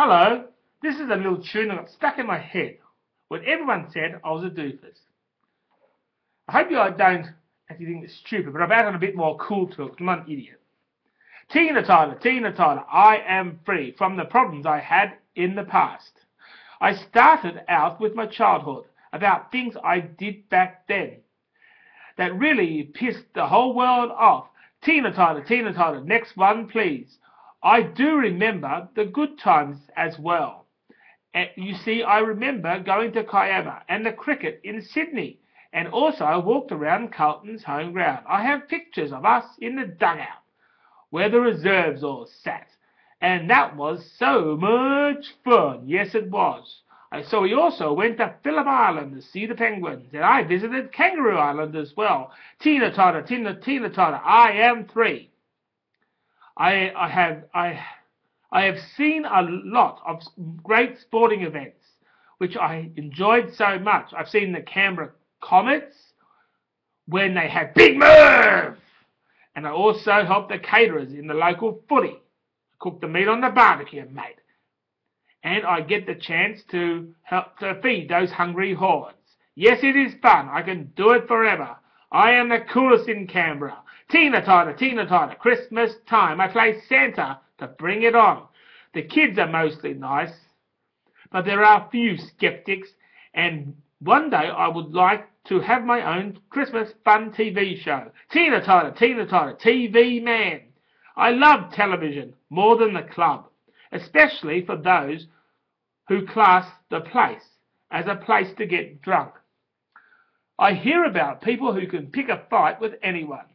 Hello, this is a little tune that got stuck in my head when everyone said I was a doofus. I hope you don't actually think it's stupid, but I've added a bit more cool to it I'm an idiot. Tina Tyler, Tina Tyler, I am free from the problems I had in the past. I started out with my childhood about things I did back then that really pissed the whole world off. Tina Tyler, Tina Tyler, next one please. I do remember the good times as well. Eh, you see, I remember going to Kiama and the cricket in Sydney, and also I walked around Carlton's home ground. I have pictures of us in the dugout, where the reserves all sat, and that was so much fun. Yes, it was. So we also went to Phillip Island to see the penguins, and I visited Kangaroo Island as well. Teena Totter, Teena, Teena Totter, I am three. I, I have I I have seen a lot of great sporting events which I enjoyed so much. I've seen the Canberra Comets when they had Big Merv, and I also helped the caterers in the local footy cook the meat on the barbecue, mate. And I get the chance to help to feed those hungry hordes. Yes, it is fun. I can do it forever. I am the coolest in Canberra. Tina Tata, Tina Tata, Christmas time. I play Santa to bring it on. The kids are mostly nice, but there are a few skeptics, and one day I would like to have my own Christmas fun TV show. Tina Tata, Tina Tata, TV man. I love television more than the club, especially for those who class the place as a place to get drunk. I hear about people who can pick a fight with anyone.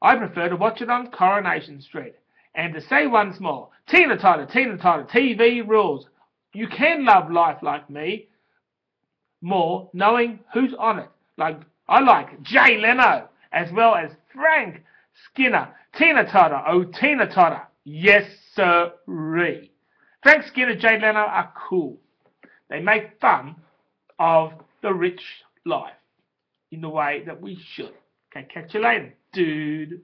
I prefer to watch it on Coronation Street. And to say once more, Tina Tyler, Tina Tyler, TV rules. You can love life like me more knowing who's on it. Like I like Jay Leno as well as Frank Skinner. Tina Tyler, oh Tina Tyler, yes sirree. Frank Skinner, Jay Leno are cool. They make fun of the rich life in the way that we should. Okay, catch you later, dude.